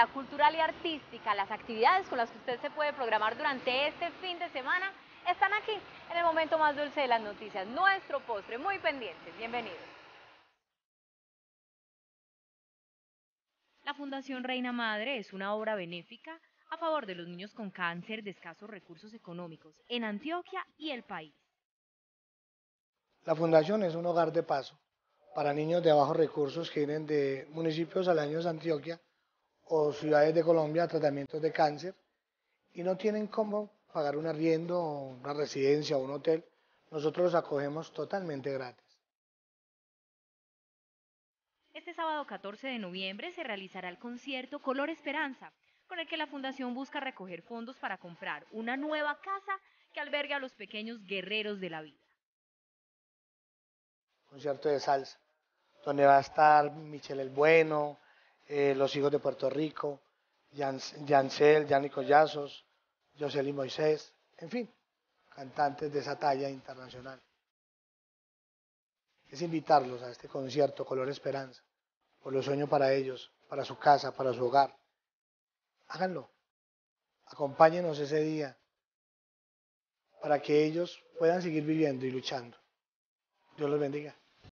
agenda cultural y artística, las actividades con las que usted se puede programar durante este fin de semana, están aquí, en el momento más dulce de las noticias, nuestro postre, muy pendientes, bienvenidos. La Fundación Reina Madre es una obra benéfica a favor de los niños con cáncer de escasos recursos económicos en Antioquia y el país. La fundación es un hogar de paso para niños de bajos recursos que vienen de municipios aledaños de Antioquia o ciudades de Colombia tratamientos de cáncer y no tienen cómo pagar un arriendo, una residencia o un hotel. Nosotros los acogemos totalmente gratis. Este sábado 14 de noviembre se realizará el concierto Color Esperanza, con el que la Fundación busca recoger fondos para comprar una nueva casa que albergue a los pequeños guerreros de la vida. Concierto de salsa, donde va a estar Michelle el Bueno, eh, los hijos de Puerto Rico, Yancel, Yanni Collazos, Jocelyn Moisés, en fin, cantantes de esa talla internacional. Es invitarlos a este concierto Color Esperanza, por los sueños para ellos, para su casa, para su hogar. Háganlo. Acompáñenos ese día para que ellos puedan seguir viviendo y luchando. Dios los bendiga.